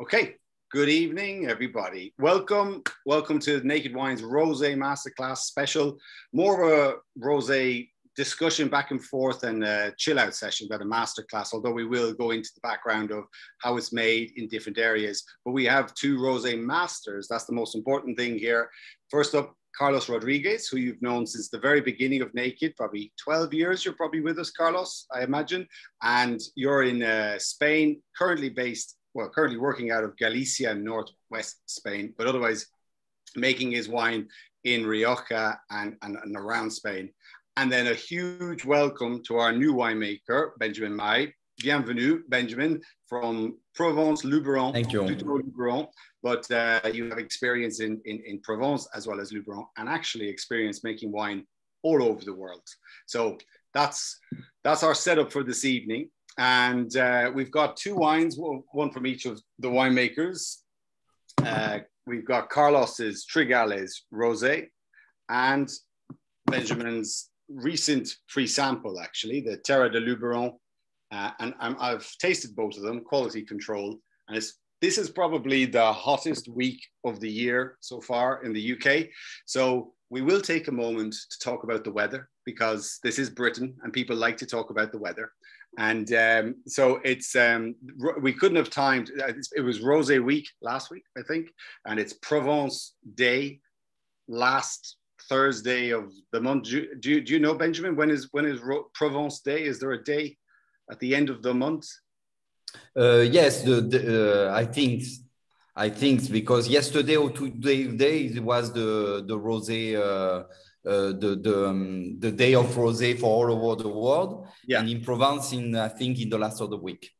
Okay, good evening, everybody. Welcome, welcome to Naked Wines Rosé Masterclass special. More of a rosé discussion back and forth and a chill out session about a masterclass, although we will go into the background of how it's made in different areas. But we have two rosé masters. That's the most important thing here. First up, Carlos Rodriguez, who you've known since the very beginning of Naked, probably 12 years. You're probably with us, Carlos, I imagine. And you're in uh, Spain, currently based, well, currently working out of Galicia, northwest Spain, but otherwise making his wine in Rioja and, and, and around Spain. And then a huge welcome to our new winemaker, Benjamin Meï. Bienvenue, Benjamin, from Provence, Luberon. Thank you. Luberon, but uh, you have experience in, in, in Provence as well as Luberon and actually experience making wine all over the world. So that's, that's our setup for this evening. And uh, we've got two wines, one from each of the winemakers. Uh, we've got Carlos's Trigales Rosé and Benjamin's recent free sample, actually, the Terra de Luberon. Uh, and i have tasted both of them, quality control. And it's, this is probably the hottest week of the year so far in the UK. So we will take a moment to talk about the weather because this is Britain and people like to talk about the weather. And um, so it's um, we couldn't have timed. Uh, it was Rosé Week last week, I think, and it's Provence Day last Thursday of the month. Do, do, do you know Benjamin? When is when is Provence Day? Is there a day at the end of the month? Uh, yes, the, the uh, I think I think because yesterday or today day was the the rosé. Uh, uh, the the, um, the day of rosé for all over the world, yeah. and in Provence, in I think in the last of the week.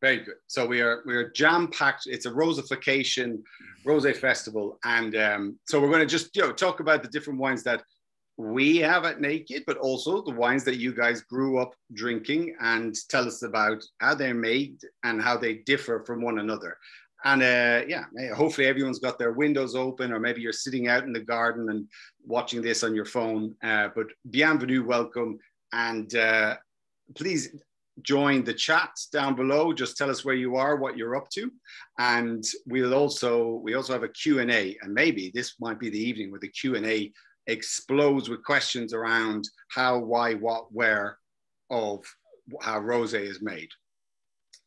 Very good. So we are we are jam packed. It's a rosification rosé festival, and um, so we're going to just you know talk about the different wines that we have at Naked, but also the wines that you guys grew up drinking, and tell us about how they're made and how they differ from one another. And uh, yeah, hopefully everyone's got their windows open, or maybe you're sitting out in the garden and watching this on your phone. Uh, but bienvenue, welcome, and uh, please join the chat down below. Just tell us where you are, what you're up to, and we'll also we also have a Q and maybe this might be the evening and A explodes with questions around how, why, what, where of how rosé is made.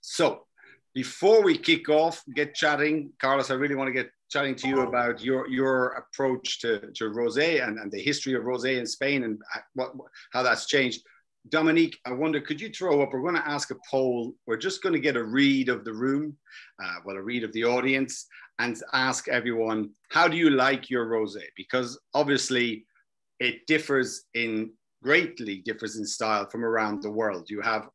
So before we kick off, get chatting, Carlos, I really want to get chatting to you about your your approach to, to rosé and, and the history of rosé in Spain and what, how that's changed. Dominique, I wonder, could you throw up? We're going to ask a poll. We're just going to get a read of the room, uh, well, a read of the audience, and ask everyone, how do you like your rosé? Because obviously, it differs in greatly differs in style from around the world. You have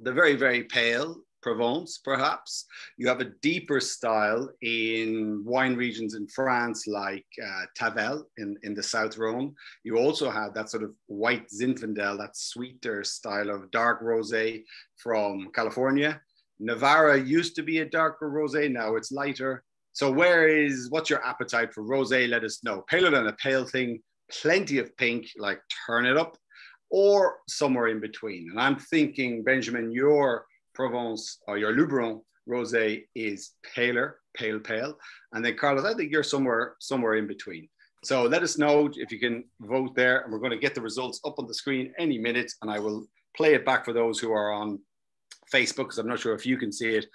the very very pale Provence, perhaps. You have a deeper style in wine regions in France, like uh, Tavel in, in the South Rhone. You also have that sort of white Zinfandel, that sweeter style of dark rosé from California. Navarra used to be a darker rosé, now it's lighter. So, where is what's your appetite for rosé? Let us know. Paler than a pale thing, plenty of pink, like turn it up, or somewhere in between. And I'm thinking, Benjamin, you're Provence or your Luberon rosé is paler, pale, pale. And then Carlos, I think you're somewhere somewhere in between. So let us know if you can vote there, and we're going to get the results up on the screen any minute, and I will play it back for those who are on Facebook because I'm not sure if you can see it.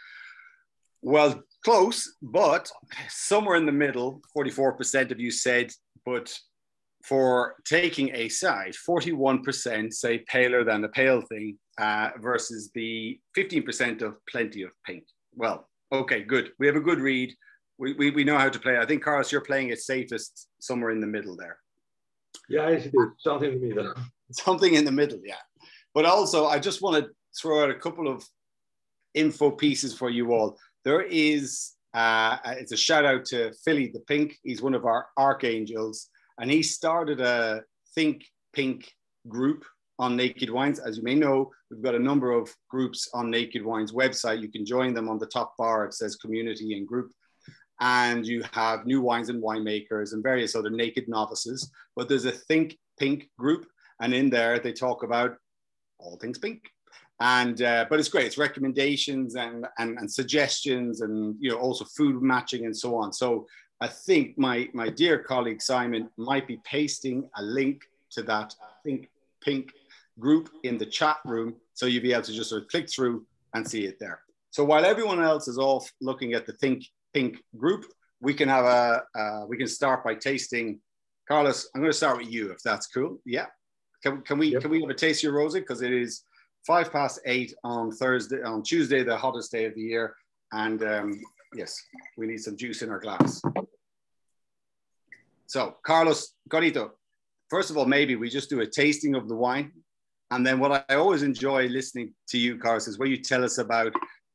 Well, close, but somewhere in the middle, 44% of you said, but for taking a side, 41% say paler than the pale thing uh, versus the 15% of plenty of pink. Well, okay, good. We have a good read. We, we, we know how to play. I think, Carlos, you're playing it safest somewhere in the middle there. Yeah, I see. Something in the middle. Something in the middle, yeah. But also, I just want to throw out a couple of info pieces for you all. There is, uh, it's a shout out to Philly the Pink. He's one of our archangels and he started a Think Pink group on Naked Wines. As you may know, we've got a number of groups on Naked Wines website. You can join them on the top bar. It says community and group. And you have new wines and winemakers and various other naked novices. But there's a Think Pink group. And in there, they talk about all things pink. And uh, but it's great. It's recommendations and, and and suggestions, and you know also food matching and so on. So I think my my dear colleague Simon might be pasting a link to that Think Pink group in the chat room, so you'll be able to just sort of click through and see it there. So while everyone else is off looking at the Think Pink group, we can have a uh, we can start by tasting. Carlos, I'm going to start with you if that's cool. Yeah, can, can we yep. can we have a taste of your rosé because it is five past eight on Thursday on Tuesday, the hottest day of the year, and um, yes, we need some juice in our glass. So Carlos Corito, first of all, maybe we just do a tasting of the wine. And then what I always enjoy listening to you, Carlos, is where you tell us about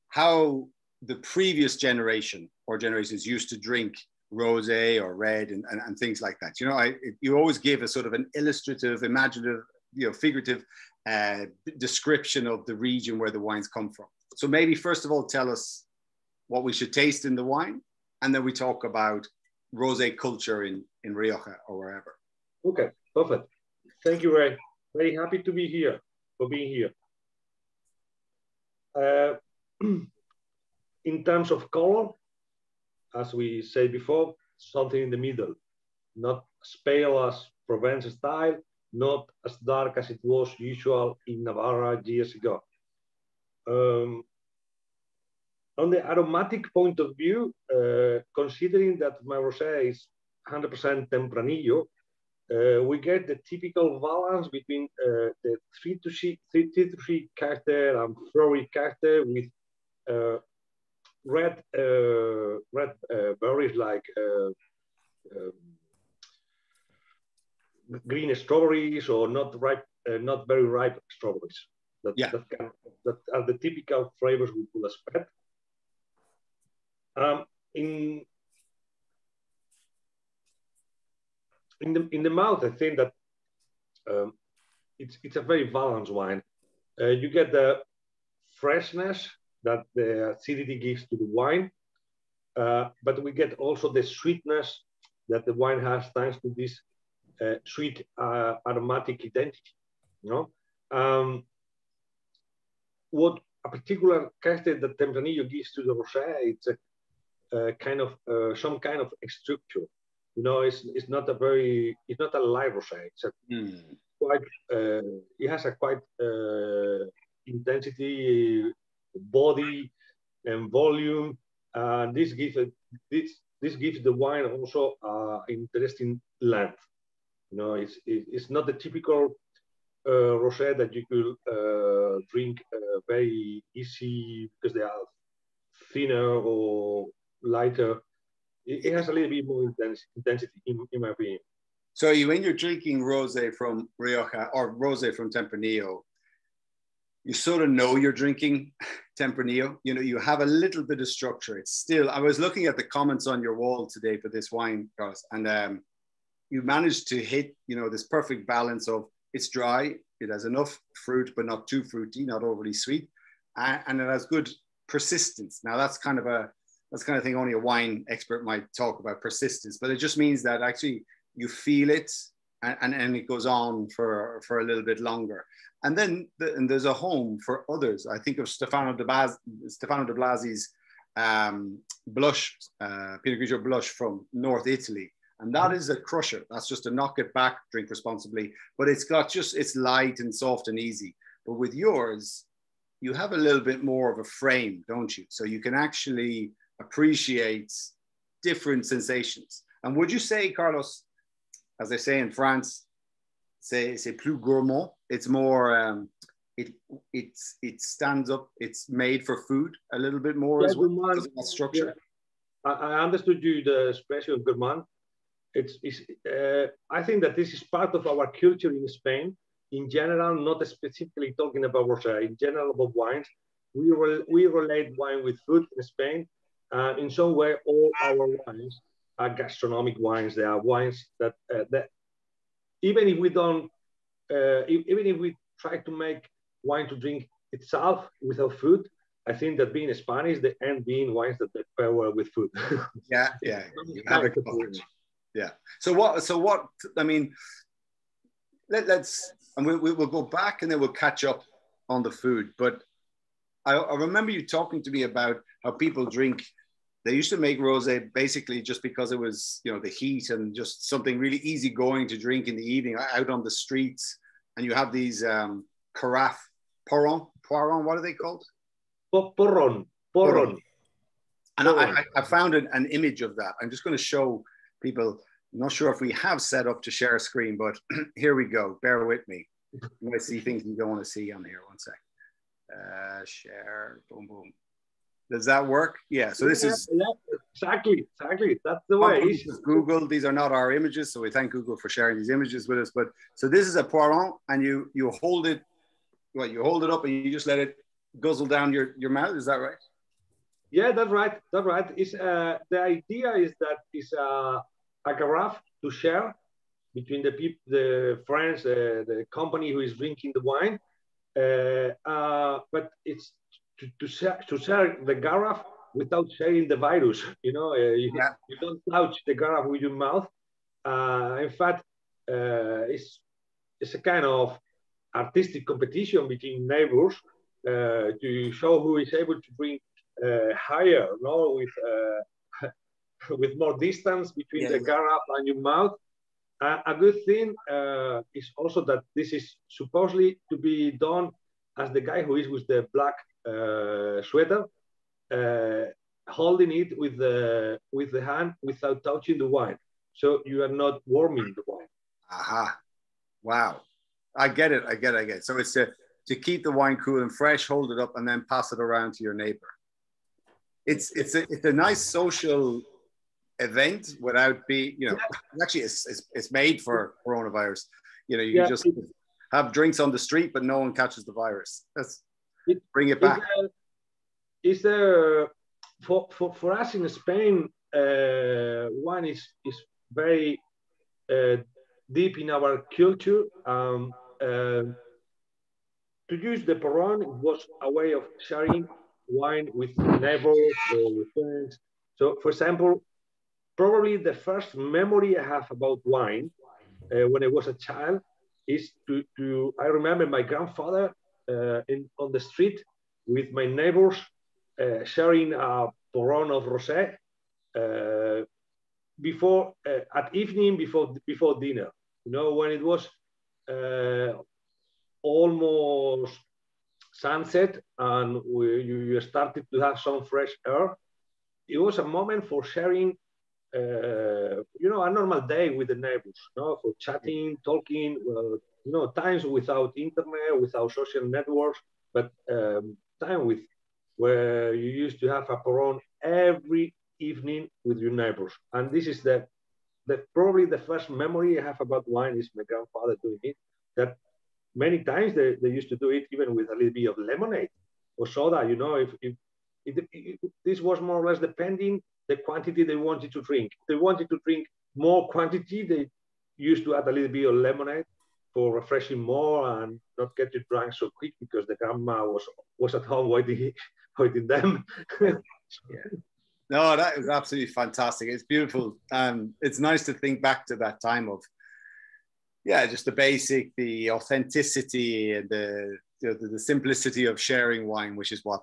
how the previous generation or generations used to drink rosé or red and, and, and, things like that. You know, I, you always give a sort of an illustrative, imaginative, you know, figurative uh, description of the region where the wines come from. So maybe first of all, tell us what we should taste in the wine, and then we talk about rosé culture in, in Rioja or wherever. Okay, perfect. Thank you, Ray. Very happy to be here, for being here. Uh, in terms of color, as we said before, something in the middle, not pale as Provence style, not as dark as it was usual in Navarra years ago. Um, on the aromatic point of view, uh, considering that my rosé is 100% Tempranillo, uh, we get the typical balance between uh, the citrusy, citrusy character and flowery character with uh, red uh, red uh, berries like uh, um, green strawberries or not ripe, not very ripe strawberries. That, yeah. that, can, that are the typical flavors we would expect. Um, in in the in the mouth, I think that um, it's it's a very balanced wine. Uh, you get the freshness that the acidity gives to the wine, uh, but we get also the sweetness that the wine has thanks to this uh, sweet uh, aromatic identity. You know, um, what a particular character that Tempranillo gives to the rosé, it's a, kind of uh, some kind of structure you know, it's, it's not a very, it's not a live rosé. It's a mm. quite, uh, it has a quite uh, intensity, body, and volume. And this gives a, this this gives the wine also uh, interesting length. You know, it's it's not the typical uh, rosé that you could uh, drink uh, very easy because they are thinner or lighter it, has a little bit more intense, intensity in, in my opinion. So when you're drinking rosé from Rioja or rosé from Tempranillo, you sort of know you're drinking Tempranillo. You know, you have a little bit of structure. It's still. I was looking at the comments on your wall today for this wine, Carlos, and um, you managed to hit, you know, this perfect balance of it's dry, it has enough fruit, but not too fruity, not overly sweet, and, and it has good persistence. Now that's kind of a that's kind of thing only a wine expert might talk about persistence, but it just means that actually you feel it and, and, and it goes on for, for a little bit longer. And then the, and there's a home for others. I think of Stefano de, Baz, Stefano de Blasi's um, blush, uh, Pinot Grigio blush from North Italy. And that is a crusher. That's just a knock it back, drink responsibly. But it's got just, it's light and soft and easy. But with yours, you have a little bit more of a frame, don't you? So you can actually appreciate different sensations. And would you say, Carlos, as they say in France, c'est, c'est plus gourmand? It's more, um, it, it's, it stands up, it's made for food a little bit more yeah, as well because that structure. Yeah. I, understood you the expression gourmand. It's, it's uh, I think that this is part of our culture in Spain. In general, not specifically talking about Russia, in general about wines, we, we relate wine with food in Spain uh, in some way, all our wines are gastronomic wines. They are wines that, uh, that even if we don't, uh, even if we try to make wine to drink itself without food, I think that being Spanish, the end being wines that pair well with food. yeah, yeah, yeah. So what? So what? I mean, let, us and we, we will go back and then we'll catch up on the food, but I, I remember you talking to me about how people drink. They used to make rosé basically just because it was, you know, the heat and just something really easy going to drink in the evening out on the streets. And you have these um, carafe, poiron, poiron, what are they called? Porron, porron. And I, I, found an, an image of that. I'm just going to show people. Not sure if we have set up to share a screen, but here we go. Bear with me. You might see things you don't want to see on here. One sec. Uh, share. Boom, boom. Does that work? Yeah. So this yeah, is yeah, exactly, exactly. That's the way. Google. These are not our images, so we thank Google for sharing these images with us. But so this is a poiron, and you you hold it. Well, you hold it up and you just let it guzzle down your your mouth. Is that right? Yeah, that's right. That's right. It's uh, the idea is that it's uh, a carafe to share between the people, the friends, uh, the company who is drinking the wine. Uh, uh, but it's to, to, share, to share the carafe without sharing the virus. You know, uh, you, yeah. you, don't touch the carafe with your mouth. in fact, it's it's a kind of artistic competition between neighbors to show who is able to drink uh, higher, no, with uh, with more distance between yes. the carafe and your mouth. Uh, a good thing is also that this is supposedly to be done as the guy who is with the black sweater, holding it with the with the hand without touching the wine. So you are not warming the wine. Aha! Wow, I get it. I get it. I get it. So it's to to keep the wine cool and fresh, hold it up, and then pass it around to your neighbor it's it's a it's a nice social event without be you know actually it's, it's, it's made for coronavirus. You know you yeah, just have drinks on the street but no one catches the virus. Let's it, bring it back. is there for, for for us in spain uh, one is is very uh, deep in our culture um, uh, to use the Porron was a way of sharing wine with neighbors or with friends. So, for example, probably the first memory I have about wine uh, when I was a child is to, to I remember my grandfather uh, in, on the street with my neighbors uh, sharing a porron of rosé uh, before uh, at evening before before dinner. You know when it was uh, almost sunset and we, you started to have some fresh air. It was a moment for sharing, uh, you know, a normal day with the neighbors, you know, for chatting, talking, uh, you know, times without internet, without social networks, but um, time with where you used to have a porron every evening with your neighbors. And this is the, the probably the first memory I have about wine is my grandfather doing it. That many times they, they used to do it even with a little bit of lemonade or soda, you know, if, if, if, if this was more or less depending the quantity they wanted to drink. If they wanted to drink more quantity, they used to add a little bit of lemonade for refreshing more and not get you drunk so quick because the grandma was was at home waiting waiting them. yeah. No, that is absolutely fantastic. It's beautiful. Um, it's nice to think back to that time of yeah, just the basic, the authenticity, and the, the the simplicity of sharing wine, which is what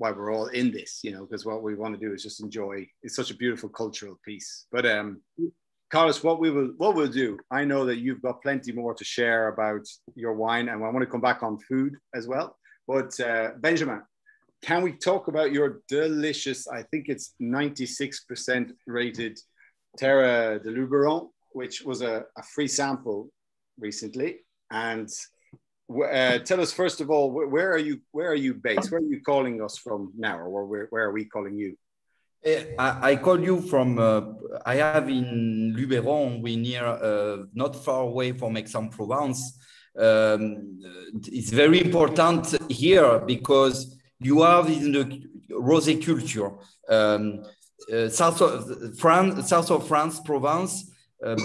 why we're all in this, you know, because what we want to do is just enjoy. It's such a beautiful cultural piece. But um, Carlos, what we will what we'll do, I know that you've got plenty more to share about your wine, and I want to come back on food as well. But uh, Benjamin, can we talk about your delicious? I think it's ninety six percent rated Terra de Luberon, which was a, a free sample recently. And uh, tell us first of all, where are you? Where are you based? Where are you calling us from now, or where, where are we calling you? Eh, I, I call you from. Uh, I have in Luberon. We near, uh, not far away from Aix-en-Provence. Um, it's very important here because you have in the rosé culture. Um, uh, south of France, south of France, Provence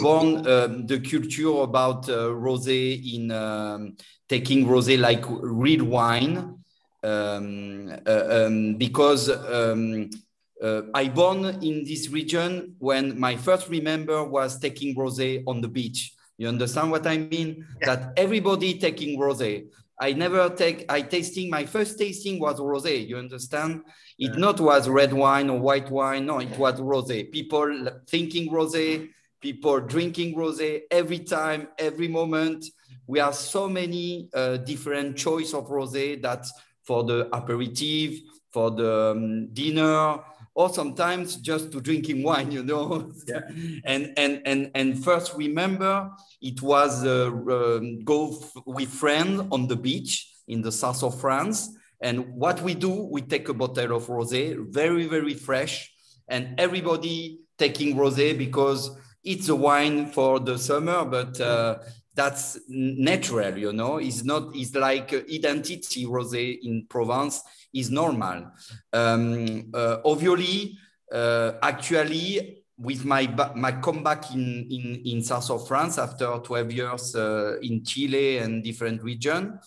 born um, the culture about uh, rosé in um, taking rosé like red wine um, uh, um, because um, uh, I born in this region when my first remember was taking rosé on the beach. You understand what I mean? Yeah. That everybody taking rosé. I never take, I tasting, my first tasting was rosé, you understand? It yeah. not was red wine or white wine, no, it was rosé. People thinking rosé, people drinking rosé every time, every moment. We have so many uh, different choice of rosé that for the aperitif, for the um, dinner, or sometimes just to drinking wine, you know. Yeah. and and and and first remember it was uh, um, go with friends on the beach in the south of France. And what we do, we take a bottle of rosé, very very fresh, and everybody taking rosé because it's a wine for the summer, but uh, that's natural, you know. It's not. It's like identity rosé in Provence is normal. Um, uh, obviously, uh, actually, with my my comeback in, in in south of France after 12 years uh, in Chile and different region,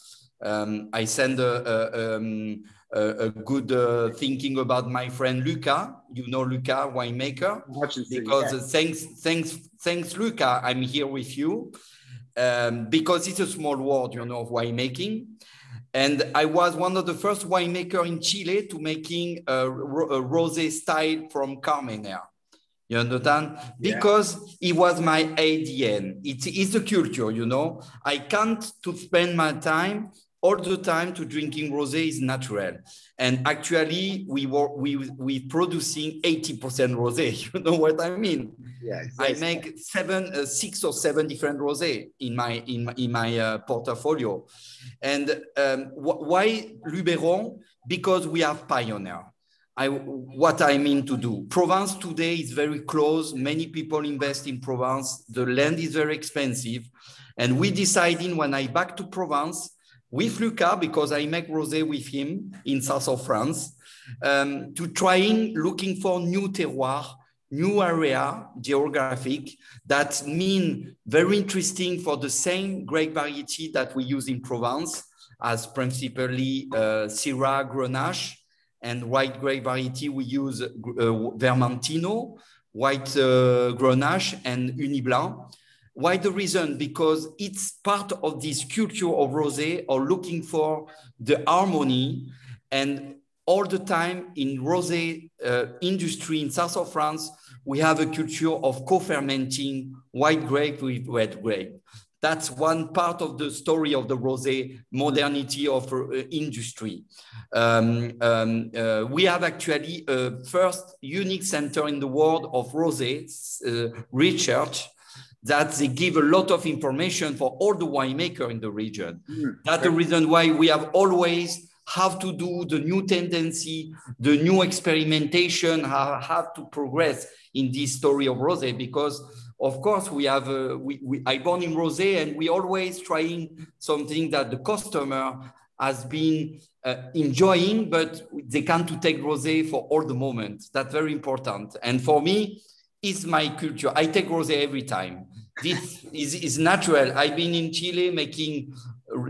um, I send a, a, um, a, good uh, thinking about my friend Luca. You know Luca, winemaker. Because yeah. thanks, thanks, thanks, Luca. I'm here with you um, because it's a small world, you know, of winemaking. And I was one of the first winemaker in Chile to making a, a rosé style from Carmenere. You understand? Because yeah. it was my ADN. It is a culture, you know. I can't to spend my time all the time to drinking rosé is natural. And actually, we were we we producing 80% rosé. You know what I mean? Yeah, I make seven, uh, six or seven different rosé in my in my, in my uh, portfolio. And um, wh why Luberon? Because we have pioneer. I, what I mean to do. Provence today is very close. Many people invest in Provence. The land is very expensive. And we decided when I back to Provence, with Luca because I make rosé with him in south of France um, to trying looking for new terroir, new area geographic that mean very interesting for the same grape variety that we use in Provence as principally uh, Syrah, Grenache, and white grape variety we use uh, Vermentino, white uh, Grenache, and Ugni Blanc. Why the reason? Because it's part of this culture of rosé or looking for the harmony and all the time in rosé uh, industry in south of France, we have a culture of co-fermenting white grape with red grape. That's one part of the story of the rosé modernity of uh, industry. Um, um, uh, we have actually a first unique center in the world of rosé uh, research that they give a lot of information for all the winemaker in the region. Mm. That's the reason why we have always have to do the new tendency, the new experimentation, how have to progress in this story of rosé because of course we have uh, we, we I born in rosé and we always trying something that the customer has been uh, enjoying, but they can't to take rosé for all the moment. That's very important. And for me, is my culture. I take rosé every time. This is, is natural. I've been in Chile making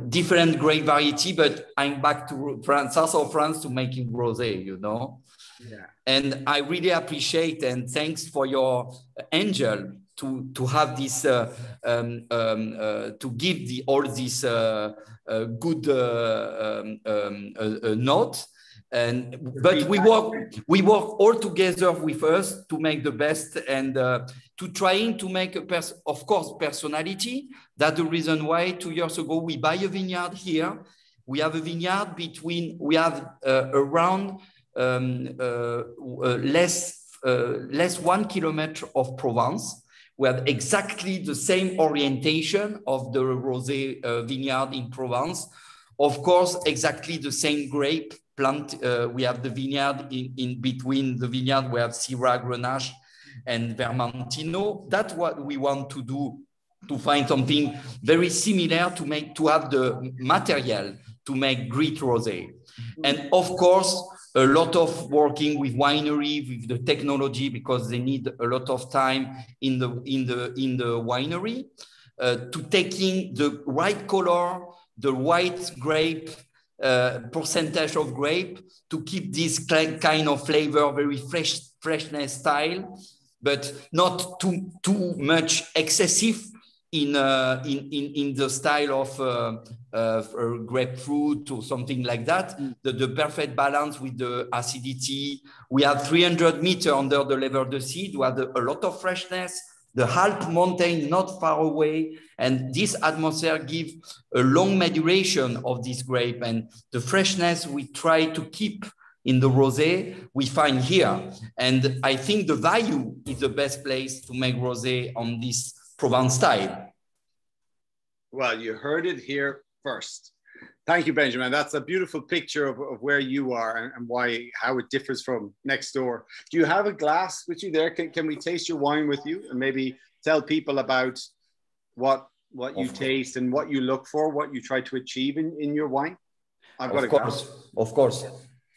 different grape variety, but I'm back to France, south of France to making rosé, you know? Yeah. And I really appreciate and thanks for your angel to, to have this, uh, um, um, uh, to give the, all this uh, uh good uh, um, um, uh, note and but we work we work all together with us to make the best and uh, to trying to make a pers- of course personality. That's the reason why two years ago we buy a vineyard here. We have a vineyard between we have uh, around um, uh, uh less uh, less one kilometer of provence. We have exactly the same orientation of the rosé uh, vineyard in provence. Of course exactly the same grape plant, uh, we have the vineyard in, in between the vineyard, we have Syrah, Grenache, and Vermentino. That's what we want to do to find something very similar to make to have the material to make great rosé. And of course, a lot of working with winery, with the technology, because they need a lot of time in the in the in the winery uh, to taking the right color, the white grape, uh, percentage of grape to keep this kind of flavor, very fresh freshness style, but not too too much excessive in, uh, in, in, in the style of uh, uh, grapefruit or something like that, mm. the, the perfect balance with the acidity. We have 300 meter under the level of the seed. We have a lot of freshness. The Alp mountain not far away. And this atmosphere gives a long maturation of this grape and the freshness we try to keep in the rosé we find here. And I think the value is the best place to make rosé on this Provence style. Well, you heard it here first. Thank you, Benjamin. That's a beautiful picture of, of where you are and, and, why how it differs from next door. Do you have a glass with you there? Can, can we taste your wine with you and maybe tell people about what what you taste and what you look for, what you try to achieve in, in your wine? I've got of course, of course.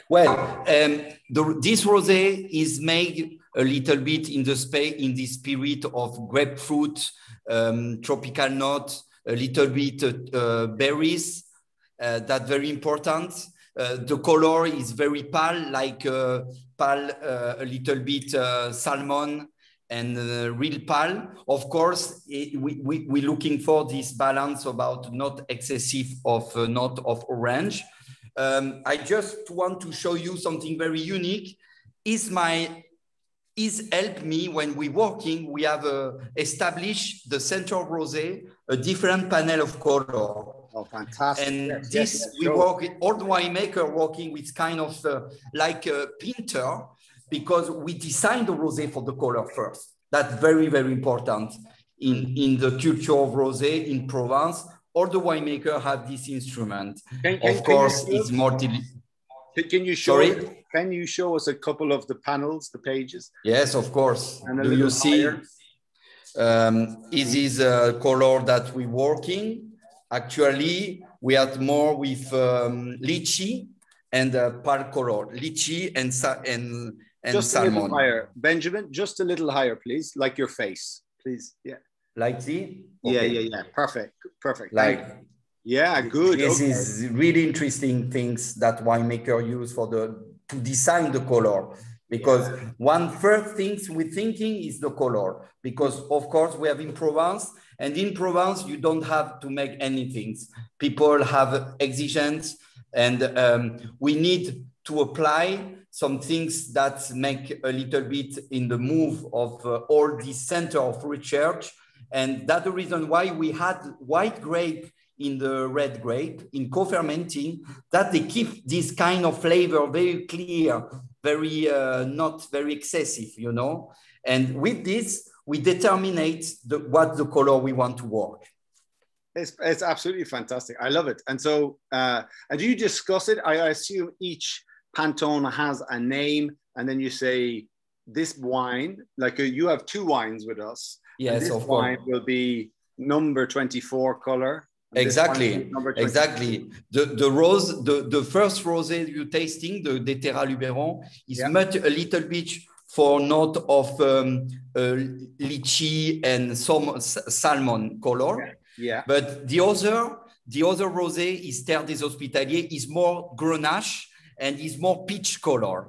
Well, um, the, this rosé is made a little bit in the space in the spirit of grapefruit, um, tropical note, a little bit uh, berries. Uh, that's very important. Uh, the color is very pale, like uh, pale, uh, a little bit uh, salmon and real pale. Of course, it, we, we, we're looking for this balance about not excessive of not of orange. Um, I just want to show you something very unique. Is my is help me when we working. We have uh, established the center of rosé a different panel of color. Oh, fantastic! And yes, this yes, yes. we work the winemaker working with kind of uh, like a painter because we design the rosé for the color first. That's very very important in in the culture of rosé in Provence all the winemaker have this instrument. Can, can, of course, it's multi. Can you show? Sorry? Can you show us a couple of the panels, the pages? Yes, of course. Do you see? Um, is this a color that we're working? Actually, we had more with um, lychee and uh, pale color, lychee and and and just salmon. A little higher, Benjamin. Just a little higher, please, like your face, please. Yeah like the okay. yeah yeah yeah perfect perfect like yeah good this okay. is really interesting things that winemaker use for the to design the color because yeah. one first things we're thinking is the color because of course we have in provence and in provence you don't have to make anything people have exigence and um, we need to apply some things that make a little bit in the move of uh, all this center of research and that's the reason why we had white grape in the red grape in co-fermenting, that they keep this kind of flavor very clear, very uh, not very excessive, you know. And with this, we determine the, what the color we want to work. It's, it's absolutely fantastic. I love it. And so, uh, and you discuss it? I assume each Pantone has a name, and then you say this wine, like uh, you have two wines with us Yes, this of wine course. will be number 24 color. Exactly, exactly. The, the rose, the, the first rosé you're tasting, the De Terra Luberon, is yeah. much a little bit for note of um, uh, lychee and some salmon color. Yeah. yeah. But the other, the other rosé is Terre des Hospitaliers, is more grenache and is more peach color.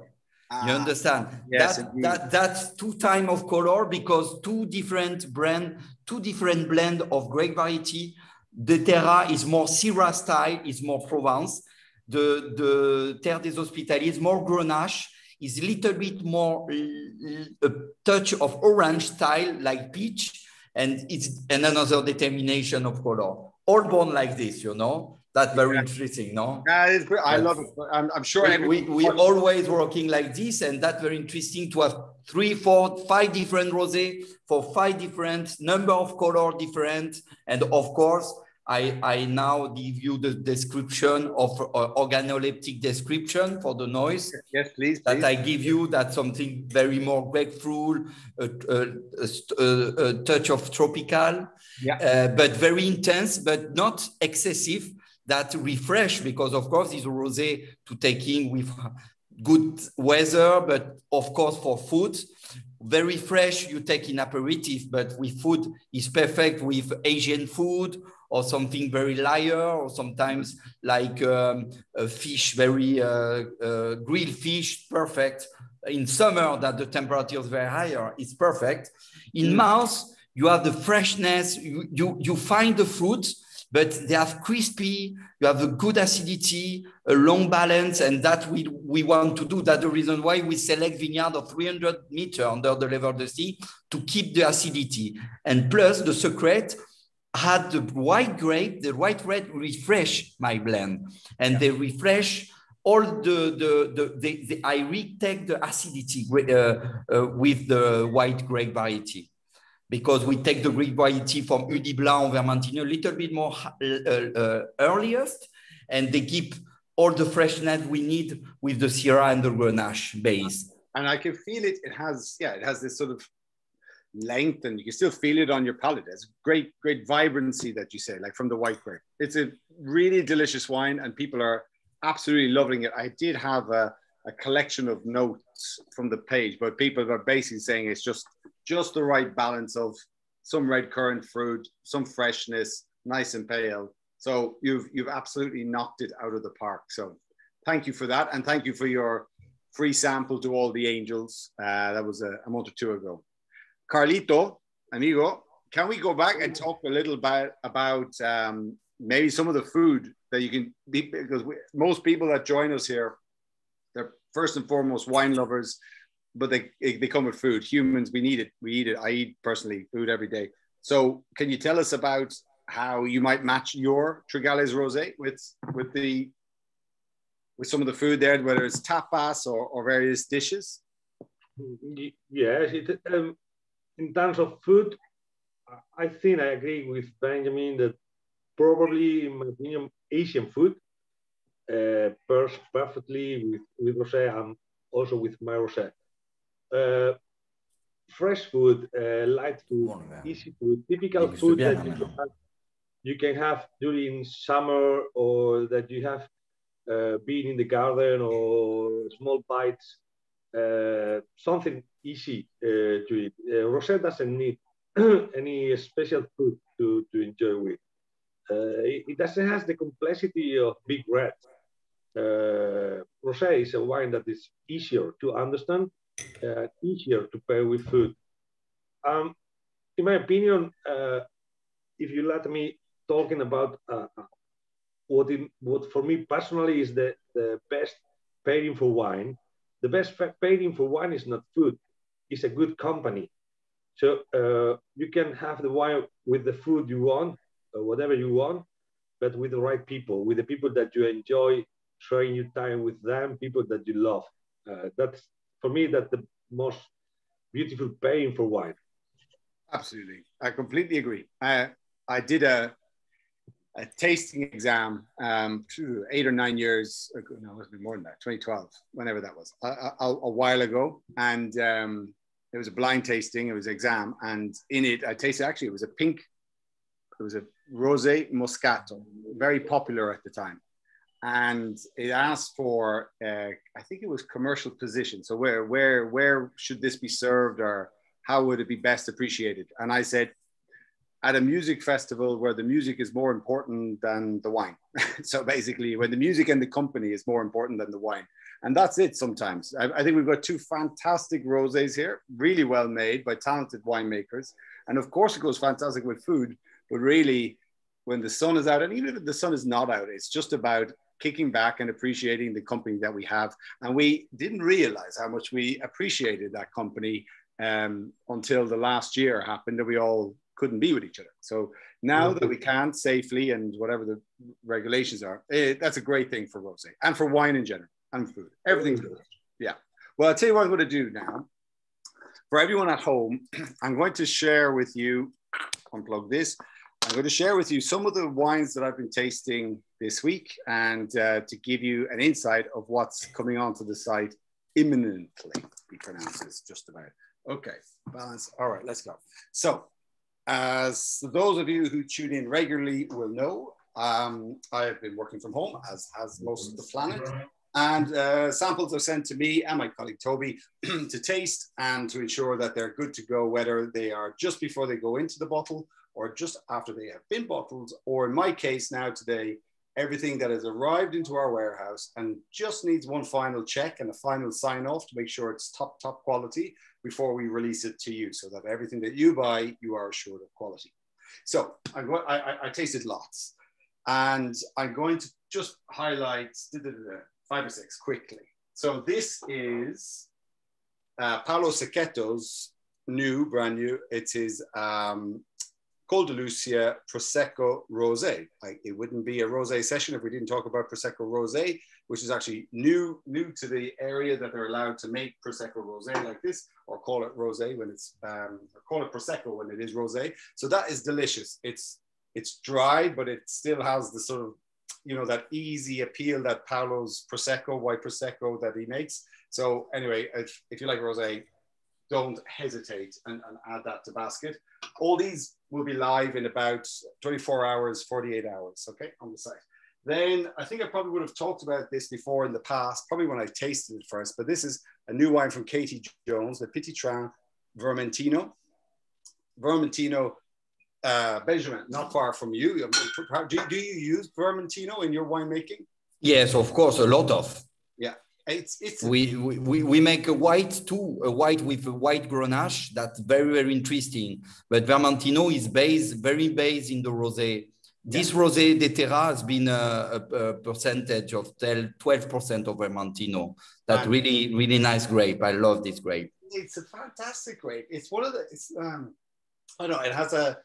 You ah, understand? yes, that, that that's two time of color because two different brand two different blend of grape variety. The terra is more syrah style is more provence. The the terre des hospitaliers is more grenache is a little bit more a touch of orange style like peach and it's and another determination of color. All born like this you know that's very interesting, no? Yeah, it's great. I love it. I'm, I'm sure we, we, we always working like this, and that's very interesting to have three, four, five different rosé for five different number of color different, and of course, I, I now give you the description of uh, organoleptic description for the noise. Yes, please. That please. I give you. that something very more grapefruit, a, a, a, a touch of tropical, yeah. Uh, but very intense, but not excessive that refresh because of course it's rosé to taking with good weather, but of course for food, very fresh you take in aperitif, but with food is perfect with Asian food or something very lighter or sometimes like um, a fish, very uh, uh, grilled fish, perfect. In summer that the temperature is very higher, it's perfect. In mm. mouth, you have the freshness, you, you, you find the fruits, but they have crispy, you have a good acidity, a long balance, and that we, we want to do. That's the reason why we select vineyard of 300 meter under the level of the sea to keep the acidity. And plus the secret had the white grape, the white red refresh my blend, and yeah. they refresh all the, the, the, the, the I retake the acidity uh, uh, with the white grape variety because we take the Greek variety from Ugni Blanc Vermentino a little bit more uh, uh, earliest, and they keep all the freshness we need with the Syrah and the Grenache base. And I can feel it. It has, yeah, it has this sort of length, and you can still feel it on your palate. It's great, great vibrancy that you say, like from the white grape. It's a really delicious wine, and people are absolutely loving it. I did have a, a collection of notes from the page, but people are basically saying it's just just the right balance of some red currant fruit, some freshness, nice and pale. So you've you've absolutely knocked it out of the park. So thank you for that, and thank you for your free sample to all the angels. Uh, that was a, a, month or two ago. Carlito, amigo, can we go back and talk a little bit about um, maybe some of the food that you can be because we, most people that join us here, they're first and foremost wine lovers but they they come with food. Humans, we need it. We eat it. I eat personally food every day. So, can you tell us about how you might match your Trigales rosé with with the with some of the food there, whether it's tapas or, or various dishes? Yes, it, um, in terms of food, I think I agree with Benjamin that probably, in my opinion, Asian food uh, pairs perfectly with, with rosé and also with my rosé uh, fresh food, uh, light food, easy food, typical food that you can, have, you can have during summer or that you have uh, been in the garden or small bites, uh, something easy uh, to eat. Uh, Rosé doesn't need any special food to, to enjoy with. Uh, it, it, doesn't have the complexity of big red. Uh, Rosé is a wine that is easier to understand uh, easier to pair with food. Um, in my opinion, uh, if you let me talking about uh, what, in, what for me personally is the, the best pairing for wine, the best pairing for wine is not food, it's a good company. So uh, you can have the wine with the food you want, whatever you want, but with the right people, with the people that you enjoy sharing your time with them, people that you love. Uh, that's for me, that's the most beautiful paying for wine. Absolutely. I completely agree. I, I did a, a tasting exam um, eight or nine years ago. No, it must be more than that, 2012, whenever that was, a, a, a while ago. And um, it was a blind tasting, it was exam. And in it, I tasted actually, it was a pink, it was a Rosé Moscato, very popular at the time and it asked for uh, I think it was commercial position. So where where where should this be served or how would it be best appreciated? And I said at a music festival where the music is more important than the wine. so basically, when the music and the company is more important than the wine. And that's it sometimes. I, I think we've got two fantastic rosés here, really well made by talented winemakers. And of course, it goes fantastic with food, but really, when the sun is out, and even if the sun is not out, it's just about kicking back and appreciating the company that we have. And we didn't realize how much we appreciated that company um, until the last year happened that we all couldn't be with each other. So now that we can safely and whatever the regulations are, it, eh, that's a great thing for rosé and for wine in general and food. Everything's good. Yeah. Well, I'll tell you what I'm going to do now. For everyone at home, I'm going to share with you, unplug this, I'm going to share with you some of the wines that I've been tasting this week and uh, to give you an insight of what's coming onto the site imminently. He pronounces just about. Okay, balance. All right, let's go. So, as those of you who tune in regularly will know, um, I have been working from home, as has most of the planet. And uh, samples are sent to me and my colleague Toby to taste and to ensure that they're good to go, whether they are just before they go into the bottle or just after they have been bottled, or in my case now today, everything that has arrived into our warehouse and just needs one final check and a final sign off to make sure it's top, top quality before we release it to you so that everything that you buy, you are assured of quality. So I'm going, I, I, I tasted lots and I'm going to just highlight five or six quickly. So this is uh, Paolo Cecchetto's new, brand new. It is um, Lucia Prosecco Rosé. Like it wouldn't be a rosé session if we didn't talk about Prosecco Rosé, which is actually new, new to the area that they're allowed to make Prosecco Rosé like this, or call it rosé when it's, um, call it Prosecco when it is rosé. So that is delicious. It's it's dry, but it still has the sort of you know that easy appeal that Paolo's Prosecco, white Prosecco that he makes. So anyway, if, if you like rosé, don't hesitate and, and, add that to basket. All these will be live in about 24 hours, 48 hours, okay, on the site. Then I think I probably would have talked about this before in the past, probably when I tasted it first, but this is a new wine from Katie Jones, the Petit Train Vermentino. Vermentino, uh, Benjamin, not far from you. Do, do you use Vermentino in your winemaking? Yes, of course, a lot of. It's, it's we, we we make a white too, a white with a white Grenache. That's very very interesting. But Vermentino is based very based in the rosé. This yeah. rosé de Terra has been a, a, a percentage of 12 percent of Vermentino. That really really nice grape. I love this grape. It's a fantastic grape. It's one of the. It's um, I don't know. It has a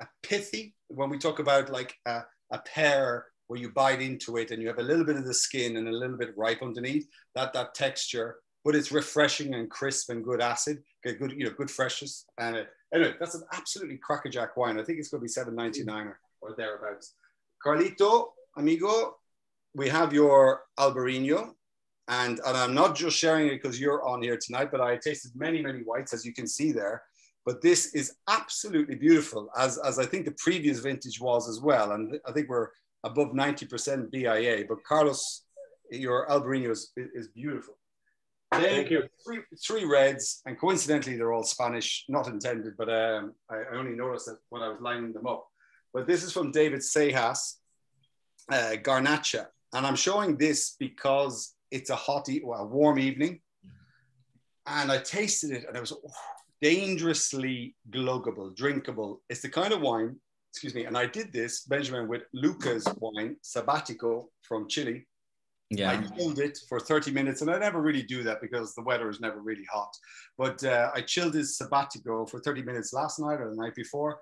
a pithy when we talk about like a, a pear where you bite into it and you have a little bit of the skin and a little bit ripe underneath, that that texture, but it's refreshing and crisp and good acid, good, you know, good freshness. And uh, anyway, that's an absolutely crackerjack wine. I think it's going to be 7.99 or, or thereabouts. Carlito, amigo, we have your Albarino. And, and I'm not just sharing it because you're on here tonight, but I tasted many, many whites, as you can see there. But this is absolutely beautiful, as, as I think the previous vintage was as well. And I think we're above 90% BIA. But Carlos, your Albarino is, is beautiful. Thank you. Three, three reds, and coincidentally, they're all Spanish, not intended, but um, I, I, only noticed that when I was lining them up. But this is from David Sejas, uh, Garnacha. And I'm showing this because it's a hot, well, a warm evening. And I tasted it and it was oh, dangerously gluggable, drinkable. It's the kind of wine excuse me, and I did this, Benjamin, with Luca's wine, Sabatico from Chile. Yeah. I chilled it for 30 minutes, and I never really do that because the weather is never really hot. But uh, I chilled his Sabatico for 30 minutes last night or the night before,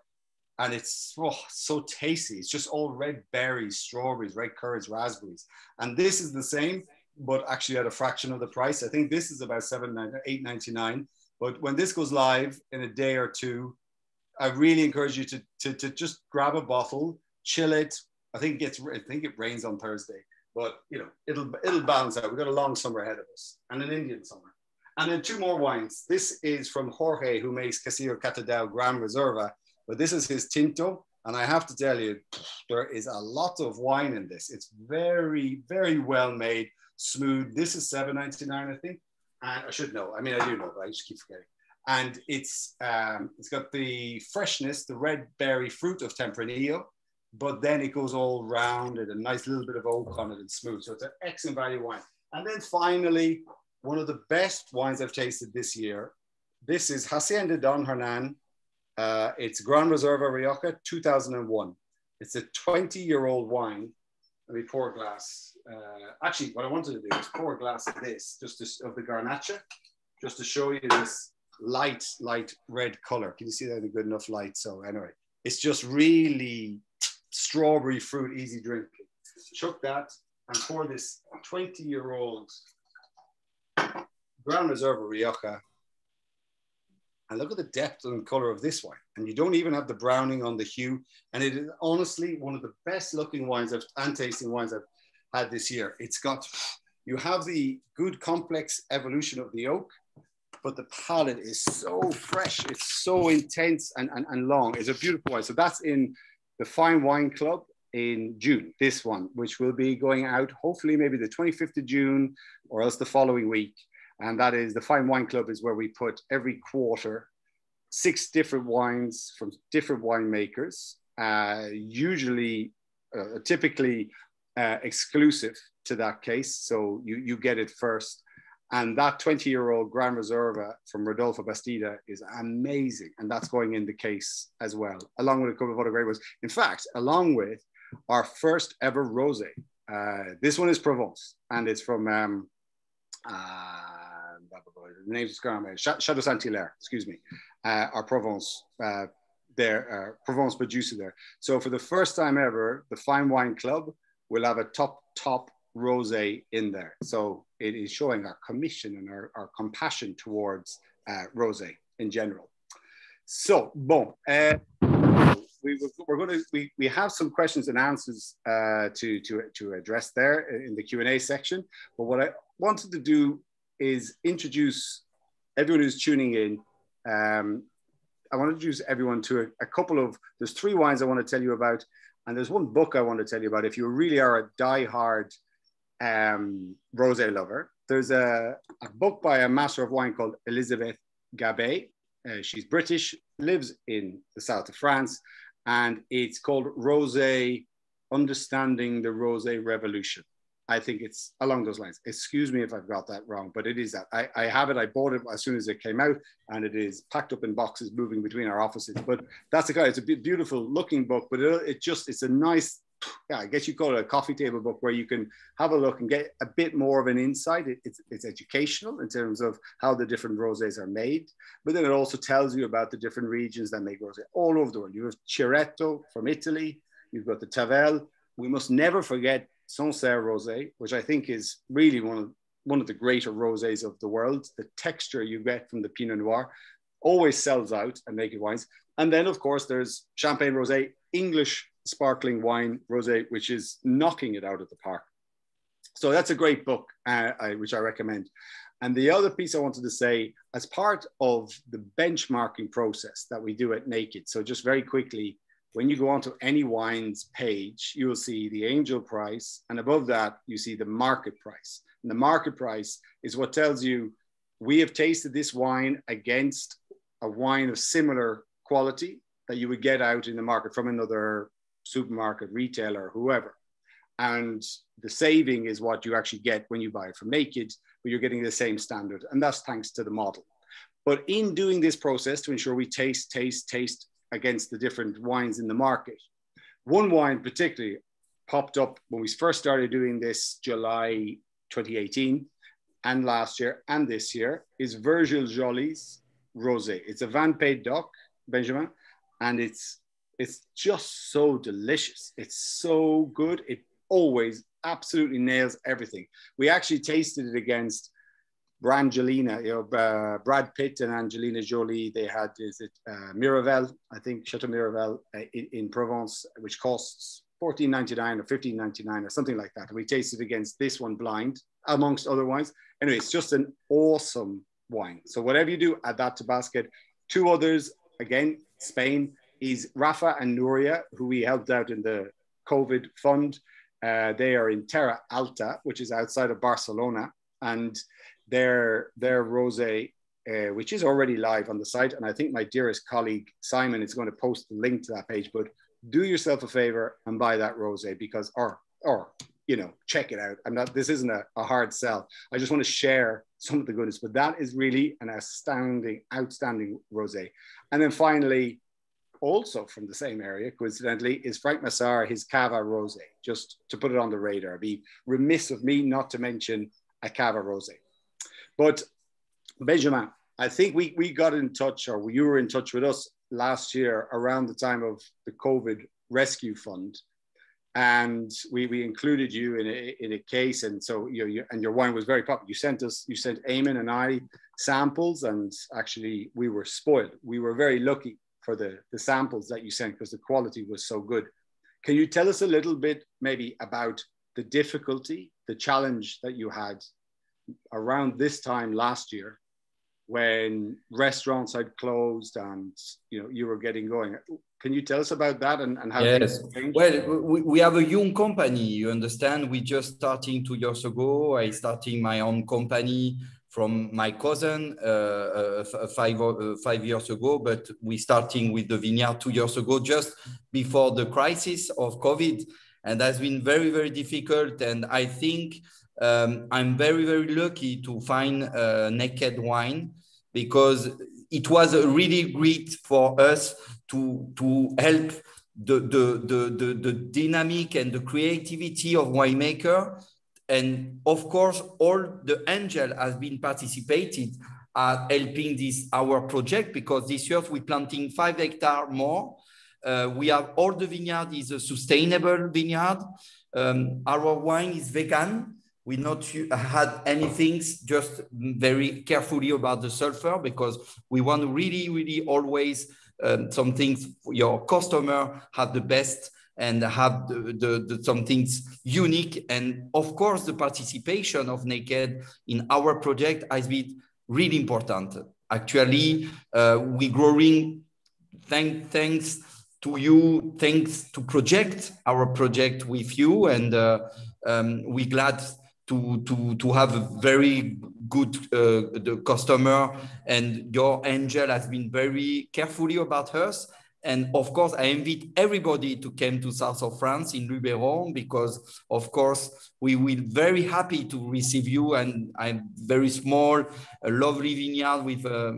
and it's oh, so tasty. It's just all red berries, strawberries, red currants, raspberries. And this is the same, but actually at a fraction of the price. I think this is about seven, eight ninety nine. But when this goes live in a day or two, I really encourage you to, to, to just grab a bottle, chill it. I think it I think it rains on Thursday, but you know, it'll, it'll balance out. We've got a long summer ahead of us and an Indian summer. And then two more wines. This is from Jorge, who makes Castillo Catadau Gran Reserva, but this is his Tinto. And I have to tell you, there is a lot of wine in this. It's very, very well made, smooth. This is 7.99, I think. And I should know. I mean, I do know, but I just keep forgetting and it's um, it's got the freshness, the red berry fruit of Tempranillo, but then it goes all round and a nice little bit of oak on it and smooth. So it's an excellent value wine. And then finally, one of the best wines I've tasted this year. This is Hacienda Don Hernan. Uh, it's Gran Reserva Rioja 2001. It's a 20 year old wine. Let me pour a glass. Uh, actually, what I wanted to do is pour a glass of this, just to, of the Garnacha, just to show you this light, light red color. Can you see that in a good enough light? So anyway, it's just really strawberry fruit, easy drinking. Chuck that and pour this 20 year old Gran Reserva Rioja. And look at the depth and color of this wine. And you don't even have the browning on the hue. And it is honestly one of the best looking wines I've, and tasting wines I've had this year. It's got, you have the good complex evolution of the oak but the palate is so fresh. It's so intense and, and, and long. It's a beautiful wine. So that's in the Fine Wine Club in June, this one, which will be going out hopefully maybe the 25th of June or else the following week. And that is the Fine Wine Club is where we put every quarter six different wines from different winemakers, uh, usually, uh, typically uh, exclusive to that case. So you, you get it first. And that 20 year old Grand Reserva from Rodolfo Bastida is amazing. And that's going in the case as well, along with a couple of other great ones. In fact, along with our first ever rose. Uh, this one is Provence and it's from um, uh, the name's escaping Chateau Saint Hilaire, excuse me, uh, our Provence, uh, their uh, Provence producer there. So for the first time ever, the Fine Wine Club will have a top, top rosé in there. So it is showing our commission and our, our compassion towards uh, rosé in general. So, bon, uh, we, we're going to we, we have some questions and answers uh, to, to, to address there in the Q&A section. But what I wanted to do is introduce everyone who's tuning in. Um, I want to introduce everyone to a, a couple of, there's three wines I want to tell you about. And there's one book I want to tell you about. If you really are a die-hard um, rosé lover, there's a, a, book by a master of wine called Elizabeth Gabay. Uh, she's British, lives in the south of France, and it's called Rosé Understanding the Rosé Revolution. I think it's along those lines. Excuse me if I've got that wrong, but it is that. I, I have it. I bought it as soon as it came out, and it is packed up in boxes, moving between our offices. But that's the kind. It's a beautiful looking book, but it, it just it's a nice. Yeah, I guess you call it a coffee table book where you can have a look and get a bit more of an insight. It, it's, it's educational in terms of how the different rosés are made, but then it also tells you about the different regions that make rosé all over the world. You have Chiaretto from Italy. You've got the Tavel. We must never forget Sancerre Rosé, which I think is really one of one of the greater rosés of the world. The texture you get from the Pinot Noir always sells out and naked wines. And then, of course, there's Champagne Rosé, English sparkling wine rosé, which is knocking it out of the park. So that's a great book, uh, I, which I recommend. And the other piece I wanted to say, as part of the benchmarking process that we do at Naked, so just very quickly, when you go onto any wine's page, you will see the angel price, and above that, you see the market price. And the market price is what tells you we have tasted this wine against a wine of similar quality that you would get out in the market from another supermarket, retailer, whoever. And the saving is what you actually get when you buy it from Naked, but you're getting the same standard. And that's thanks to the model. But in doing this process to ensure we taste, taste, taste against the different wines in the market. One wine particularly popped up when we first started doing this July 2018 and last year and this year is Virgile Joly's Rosé. It's a Van Doc, Benjamin, and it's it's just so delicious. It's so good. It always absolutely nails everything. We actually tasted it against Brangelina, you know, uh, Brad Pitt and Angelina Jolie, they had, is it uh, Miraval, I think Chateau Miraval uh, in, in, Provence, which costs 14.99 or 15.99 or something like that. And we tasted against this one blind, amongst other wines. Anyway, it's just an awesome wine. So whatever you do, add that to basket. Two others, again, Spain, is Rafa and Nuria, who we helped out in the COVID fund. Uh, they are in Terra Alta, which is outside of Barcelona. And their their rosé, uh, which is already live on the site. And I think my dearest colleague Simon is going to post the link to that page. But do yourself a favor and buy that rosé because, or or you know, check it out. I'm not. This isn't a, a hard sell. I just want to share some of the goodness. But that is really an astounding, outstanding rosé. And then finally, also from the same area, coincidentally, is Frank Massard, his Cava Rosé, just to put it on the radar. Be remiss of me not to mention a Cava Rosé. But Benjamin, I think we, we got in touch, or you were in touch with us last year around the time of the COVID rescue fund. And we, we included you in a, in a case. And so you, you and your wine was very popular. You sent us, you sent Eamon and I samples, and actually we were spoiled. We were very lucky for the, the samples that you sent because the quality was so good. Can you tell us a little bit maybe about the difficulty, the challenge that you had around this time last year when restaurants had closed and you know you were getting going? Can you tell us about that and, and how yes. well we, we have a young company you understand. We just starting two years ago. I starting my own company from my cousin uh, uh, five, uh, five years ago but we starting with the vineyard two years ago just before the crisis of covid and that's been very very difficult. And I think um, I'm very very lucky to find uh, Naked Wine because it was a really great for us to to help the, the, the, the, the dynamic and the creativity of winemaker. And of course, all the angel has been participated at helping this our project because this year we're planting five hectare more. Uh, we have all the vineyard is a sustainable vineyard. Um, our wine is vegan. We not had anything, just very carefully about the sulfur because we want really, really always um, some things your customer have the best and have the, the, the, some things unique. And of course, the participation of Naked in our project has been really important. Actually, uh, we growing thank, thanks to you, thanks to project our project with you, and uh, um, we glad to to to have a very good uh, the customer and your angel has been very carefully about us and of course i invite everybody to come to south of france in luberon because of course we will very happy to receive you and i'm very small a lovely vineyard with a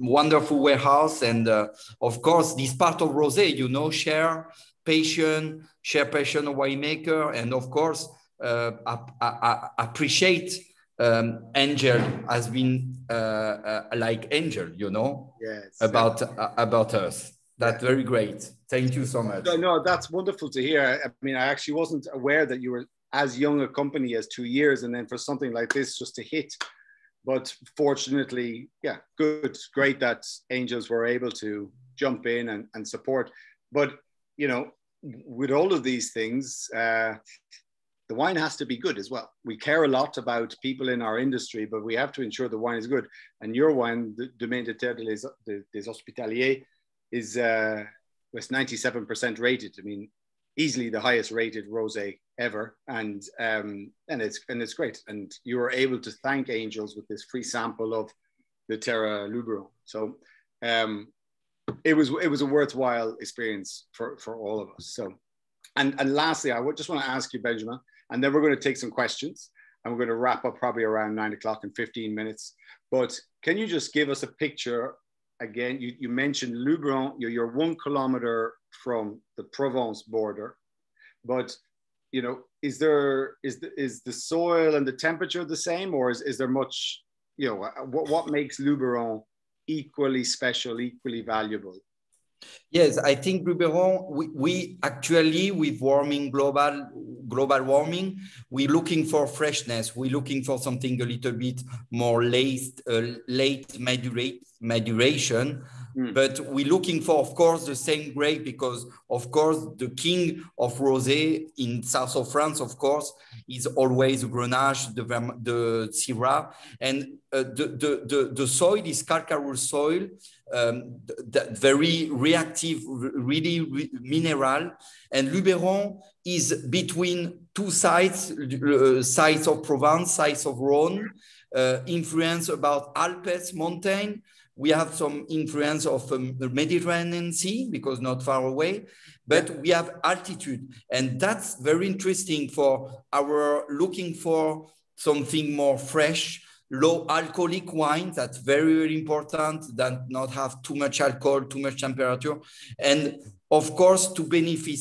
wonderful warehouse and uh, of course this part of rosé you know share passion share passion of winemaker and of course uh, I, I, appreciate um, Angel has been uh, uh, like Angel, you know, yes. about uh, about us. That's very great. Thank you so much. No, no, that's wonderful to hear. I mean, I actually wasn't aware that you were as young a company as two years, and then for something like this just to hit. But fortunately, yeah, good, great that Angels were able to jump in and, and support. But you know, with all of these things, uh, the wine has to be good as well. We care a lot about people in our industry, but we have to ensure the wine is good. And your wine, the Domaine de Terre des, des Hospitaliers, is uh, was 97% rated. I mean, easily the highest rated rosé ever, and um, and it's and it's great. And you were able to thank Angels with this free sample of the Terra Luberon. So um, it was it was a worthwhile experience for for all of us. So. And, and lastly, I would just want to ask you, Benjamin, and then we're going to take some questions and we're going to wrap up probably around nine o'clock in 15 minutes. But can you just give us a picture again? You, you mentioned Luberon, you're, you're one kilometer from the Provence border, but you know, is there is the, is the soil and the temperature the same, or is, is there much, you know, uh, what, what makes Luberon equally special, equally valuable? Yes, I think Luberon, we, we actually, with warming global, global warming, we're looking for freshness. We're looking for something a little bit more late, uh, late maturate, maturation. Mm. But we're looking for, of course, the same grape because, of course, the king of rosé in south of France, of course, is always Grenache, the, the Syrah. And uh, the, the, the, the soil is calcareous soil um, very reactive, really re mineral. And Luberon is between two sides, uh, of Provence, sides of Rhône, uh, influence about Alpes mountain. We have some influence of um, the Mediterranean Sea because not far away, but we have altitude. And that's very interesting for our looking for something more fresh, low alcoholic wine that's very very important that not have too much alcohol too much temperature and of course to benefit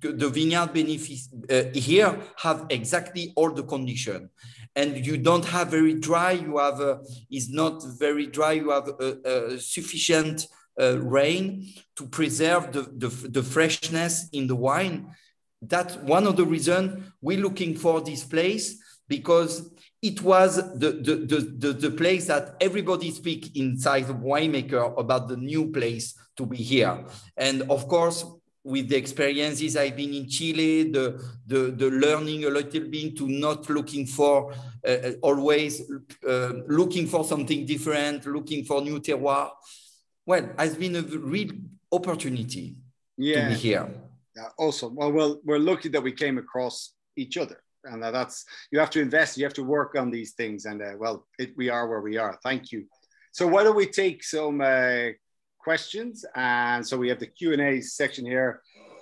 the vineyard benefits uh, here have exactly all the condition and you don't have very dry you have a, is not very dry you have a, a sufficient uh, rain to preserve the, the, the freshness in the wine that's one of the reasons we're looking for this place because it was the, the, the, the, the place that everybody speak inside the winemaker about the new place to be here. And of course, with the experiences I've been in Chile, the, the, the learning a little bit to not looking for, uh, always uh, looking for something different, looking for new terroir. Well, has been a real opportunity yeah. to be here. Yeah, awesome. Well, well, we're lucky that we came across each other and that's you have to invest you have to work on these things and uh, well it, we are where we are thank you so why don't we take some uh, questions and so we have the q&a section here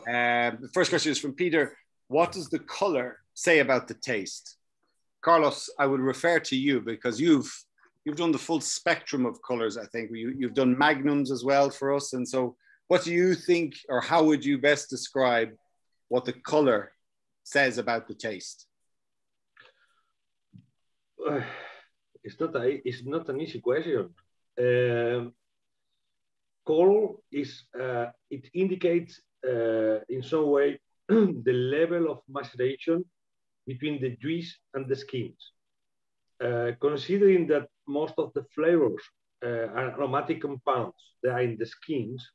uh, the first question is from peter what does the color say about the taste? Carlos, I would refer to you because you've you've done the full spectrum of colors. I think you, you've done magnums as well for us, and so what do you think, or how would you best describe what the color says about the taste? Uh, it's not a, it's not an easy question. Um, color is uh, it indicates uh, in some way the level of maceration between the juice and the skins. Uh, considering that most of the flavors uh, are aromatic compounds that are in the skins,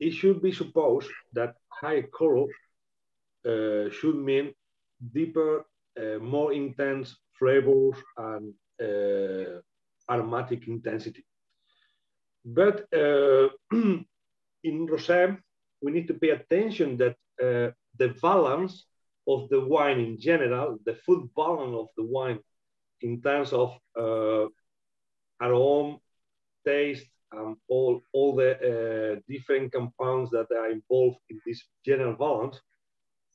it should be supposed that high color uh, should mean deeper, uh, more intense flavors and aromatic intensity. But uh, in rosé, we need to pay attention that uh, the balance of the wine in general, the food balance of the wine in terms of uh, aroma, taste, and all, all the uh, different compounds that are involved in this general balance,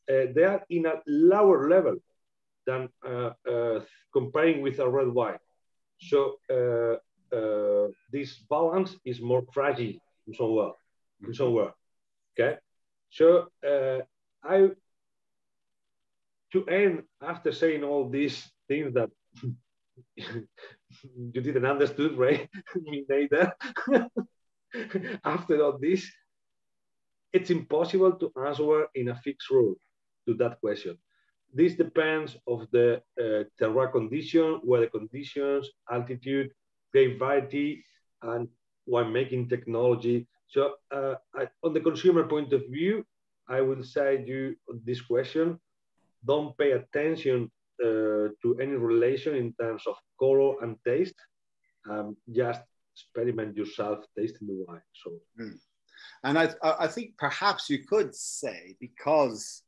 uh, they are in a lower level than uh, uh, comparing with a red wine. So uh, this balance is more fragile in somewhere. In somewhere. Okay. So uh, I to end after saying all these things that you didn't understood, right? Me neither. after all this, it's impossible to answer in a fixed rule to that question. This depends of the uh, condition, weather conditions, altitude, grape variety, and winemaking technology. So uh, I, on the consumer point of view, I will say you this question, don't pay attention uh, to any relation in terms of color and taste. Um, just experiment yourself tasting the wine. So, mm. and I, I think perhaps you could say because,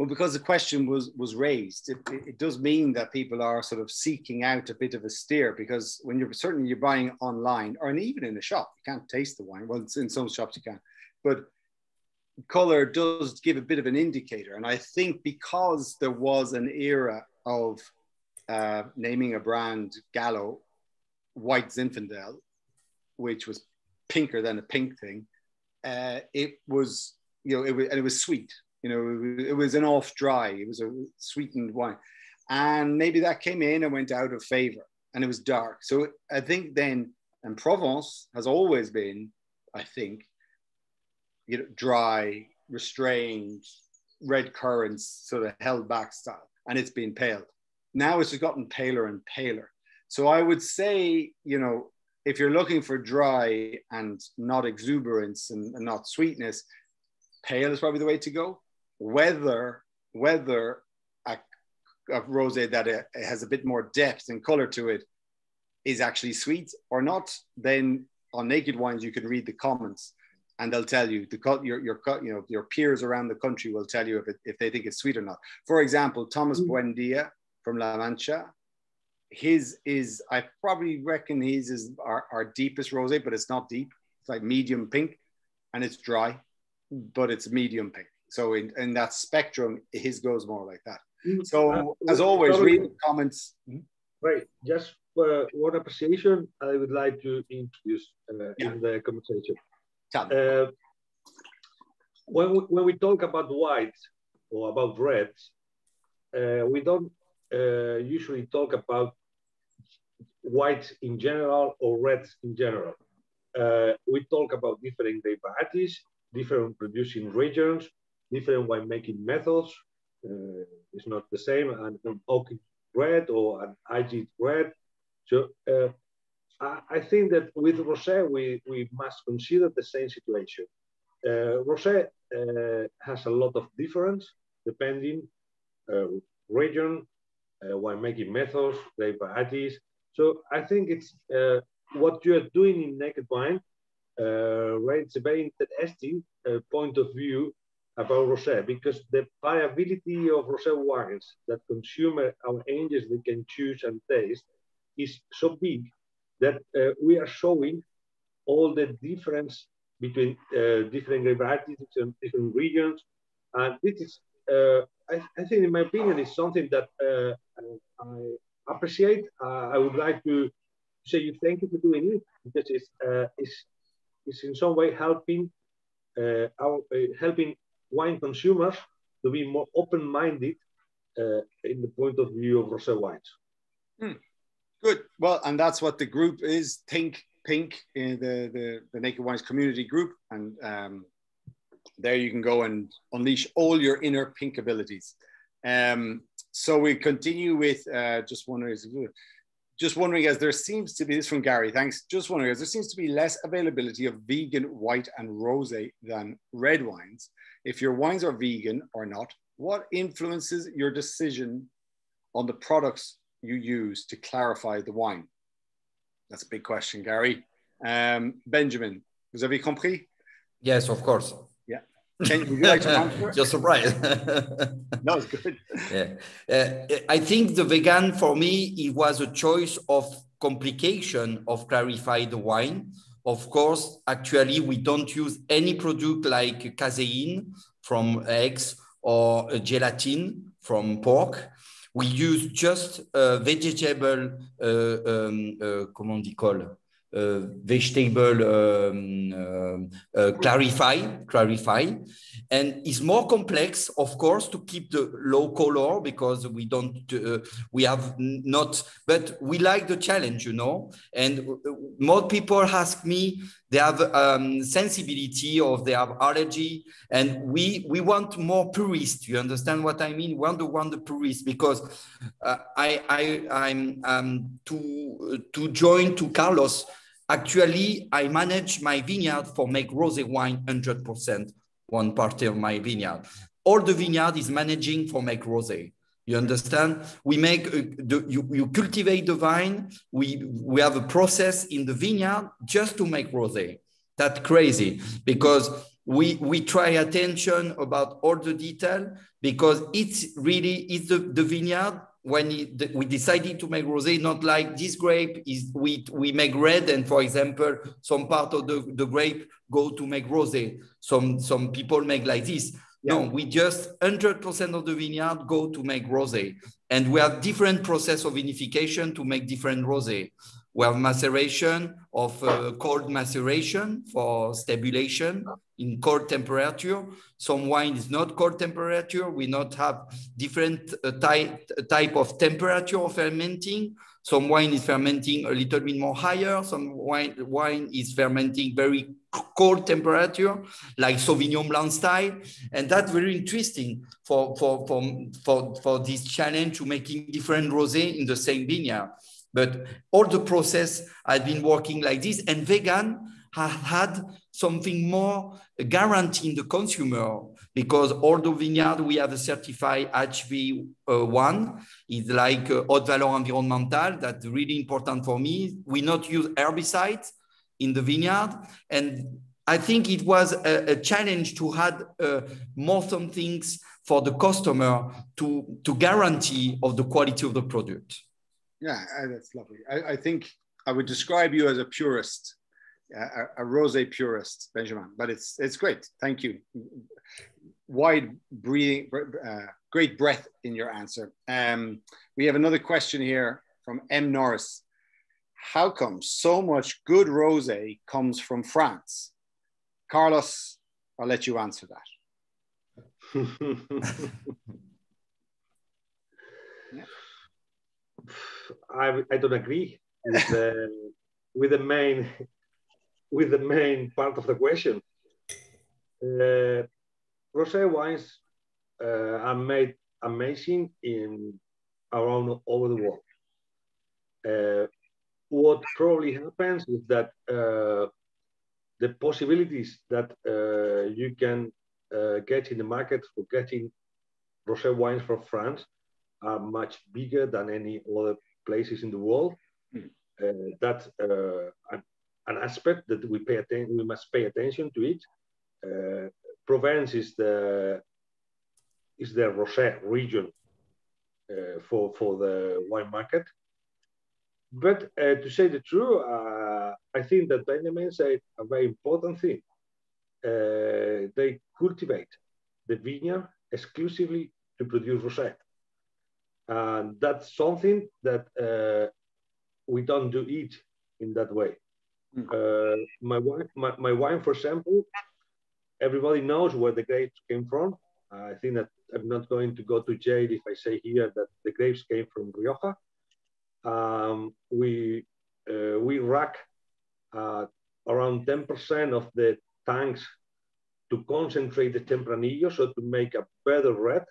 well, because the question was was raised, it, it does mean that people are sort of seeking out a bit of a steer because when you're certainly you're buying online or even in a shop, you can't taste the wine. Well, in some shops you can, but color does give a bit of an indicator. And I think because there was an era of uh, naming a brand Gallo White Zinfandel, which was pinker than a pink thing, uh, it was, you know, it was, and it was sweet. You know, it was an off dry, it was a sweetened wine. And maybe that came in and went out of favor and it was dark. So I think then, and Provence has always been, I think, you know, dry, restrained, red currants, sort of held back style, and it's been paled. Now it's just gotten paler and paler. So I would say, you know, if you're looking for dry and not exuberance and, and not sweetness, pale is probably the way to go. Whether whether a, a rosé that it, it has a bit more depth and color to it is actually sweet or not, then on Naked Wines you can read the comments and they'll tell you the your your you know your peers around the country will tell you if it, if they think it's sweet or not. For example, Thomas mm. Buendia from La Mancha, his is I probably reckon his is our, our deepest rosé, but it's not deep. It's like medium pink, and it's dry, but it's medium pink. So in, in that spectrum, his goes more like that. Mm. So uh, as always, read the comments. Mm-hmm. Right, just uh, one appreciation I would like to introduce uh, yeah. in the conversation. Uh, when, we, when we talk about whites or about reds, uh, we don't uh, usually talk about whites in general or reds in general. Uh, we talk about different varieties, different producing regions, different winemaking methods. Uh, it's not the same, and an oak red or an aged red. So uh, I think that with Rosé, we, we must consider the same situation. Uh, Rosé uh, has a lot of difference depending uh, region, uh, winemaking methods, grape varieties. So I think it's what you are doing in Naked Wine, uh, right? It's a very interesting uh, point of view about Rosé because the variability of Rosé wines that consumer, our angels, they can choose and taste is so big that uh, we are showing all the difference between uh, different varieties, different, different regions. And this is uh, I, I, think, in my opinion, is something that uh, I appreciate. Uh, I would like to say you thank you for doing it because it's, uh, it's, it's in some way helping uh, our, uh, helping wine consumers to be more open-minded uh, in the point of view of rosé wines. Hmm. Good. Well, and that's what the group is. Think Pink in the, the, the Naked Wines community group. And um, there you can go and unleash all your inner pink abilities. Um, so we continue with uh, just wondering, just wondering as there seems to be this from Gary. Thanks. Just wondering as there seems to be less availability of vegan white and rosé than red wines. If your wines are vegan or not, what influences your decision on the products you use to clarify the wine? That's a big question, Gary. Um, Benjamin, vous avez compris? Yes, of course. Yeah. Can, would you like to answer? Just surprised. no, it's good. Yeah. Uh, I think the vegan for me, it was a choice of complication of clarify the wine. Of course, actually, we don't use any product like casein from eggs or gelatin from pork. We use just uh, vegetable, uh, um, uh, comment on dit uh, vegetable um, uh, uh, clarify, clarify. And it's more complex, of course, to keep the low color because we don't, we have not, but we like the challenge, you know. And more people ask me, they have um, sensibility or they have allergy, and we we want more purist. You understand what I mean? We want to want the purist because I I I'm um, to to join to Carlos Actually, I manage my vineyard for make rosé wine 100%, one part of my vineyard. All the vineyard is managing for make rosé. You understand? We make, uh, the, you, you cultivate the vine. We, we have a process in the vineyard just to make rosé. That's crazy because we, we try attention about all the detail because it's really, it's the, the vineyard when it, we decided to make rosé, not like this grape is we we make red, and for example, some part of the, the grape go to make rosé. Some some people make like this. Yeah. No, we just 100% of the vineyard go to make rosé, and we have different process of vinification to make different rosé. We have maceration of uh, cold maceration for stabilization in cold temperature. Some wine is not cold temperature. We not have different uh, type, type of temperature of fermenting. Some wine is fermenting a little bit more higher. Some wine, wine is fermenting very cold temperature, like Sauvignon Blanc style. And that's very interesting for, for, for, for, for this challenge to making different rosé in the same vineyard. But all the process has been working like this, and vegan has had something more guaranteeing the consumer because all the vineyard we have a certified HV1 is like uh, haute valeur environmental. That's really important for me. We not use herbicides in the vineyard, and I think it was a, a challenge to add uh, more some things for the customer to to guarantee of the quality of the product. Yeah, that's lovely. I, I, think I would describe you as a purist, a, a rosé purist, Benjamin. But it's it's great. Thank you. Wide breathing, uh, great breadth in your answer. Um, we have another question here from M Norris. How come so much good rosé comes from France? Carlos, I'll let you answer that. yeah. I, I don't agree with with the main with the main part of the question. Uh, rosé wines uh, are made amazing in around all over the world. Uh, what probably happens is that uh, the possibilities that uh, you can uh, get in the market for getting rosé wines from France are much bigger than any other places in the world. Mm. Uh, that's uh, an, aspect that we pay attention. We must pay attention to it. Uh, Provence is the is the Rosé region uh, for for the wine market. But uh, to say the truth, uh, I think that Benjamin said a very important thing. they cultivate the vineyard exclusively to produce rosé. And that's something that uh, we don't do it in that way. Uh, my, wine, my, my wine, for example, everybody knows where the grapes came from. I think that I'm not going to go to jail if I say here that the grapes came from Rioja. Um, we uh, we rack uh, around 10% of the tanks to concentrate the Tempranillo, so to make a better red.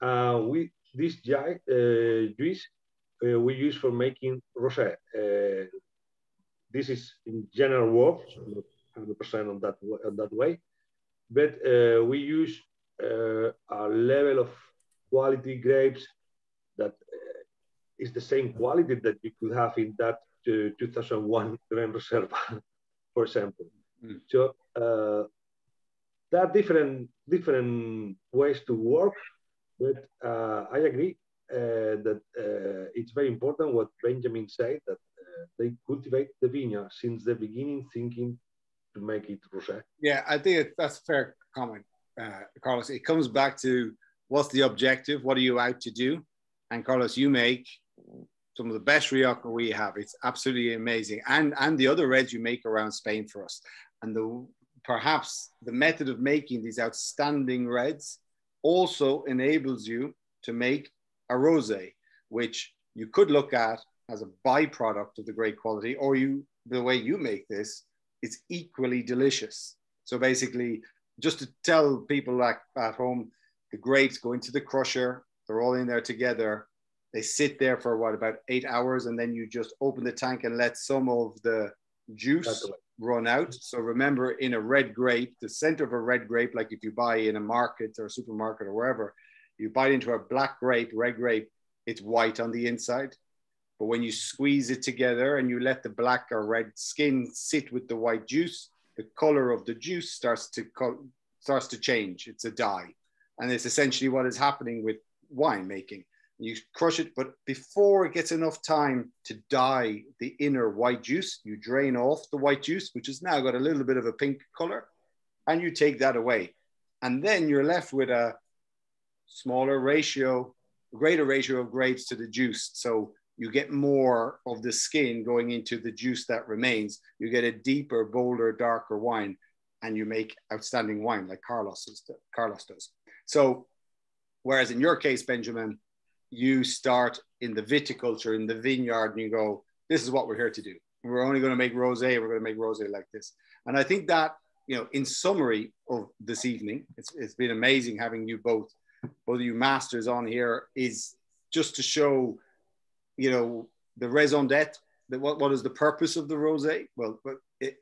Uh, we this uh, juice uh, we use for making rosé. Uh, this is in general work, not 100% on that on that way, but uh, we use uh, a level of quality grapes that uh, is the same quality that you could have in that 2001 Grand Reserva, for example. Mm. So there are different different ways to work, but uh, I agree uh, that uh, it's very important what Benjamin said that uh, they cultivate the vineyard since the beginning, thinking to make it rosé. Yeah, I think that's a fair comment, uh, Carlos. It comes back to what's the objective? What are you out to do? And Carlos, you make some of the best Rioja we have. It's absolutely amazing, and and the other reds you make around Spain for us, and the perhaps the method of making these outstanding reds also enables you to make a rosé, which you could look at as a byproduct of the great quality, or you the way you make this, it's equally delicious. So basically, just to tell people like at home, the grapes go into the crusher, they're all in there together. They sit there for what about eight hours, and then you just open the tank and let some of the juice run out. So remember, in a red grape, the center of a red grape, like if you buy in a market or a supermarket or wherever, you bite into a black grape, red grape, it's white on the inside. But when you squeeze it together and you let the black or red skin sit with the white juice, the color of the juice starts to starts to change. It's a dye, and it's essentially what is happening with wine making you crush it, but before it gets enough time to dye the inner white juice, you drain off the white juice, which has now got a little bit of a pink color, and you take that away. And then you're left with a smaller ratio, greater ratio of grapes to the juice. So you get more of the skin going into the juice that remains. You get a deeper, bolder, darker wine, and you make outstanding wine like Carlos, Carlos does. So, whereas in your case, Benjamin, you start in the viticulture, in the vineyard, and you go, this is what we're here to do. We're only going to make rosé. We're going to make rosé like this. And I think that, you know, in summary of this evening, it's, it's been amazing having you both, both of you masters on here is just to show, you know, the raison d'etre, that what, what is the purpose of the rosé? Well, it,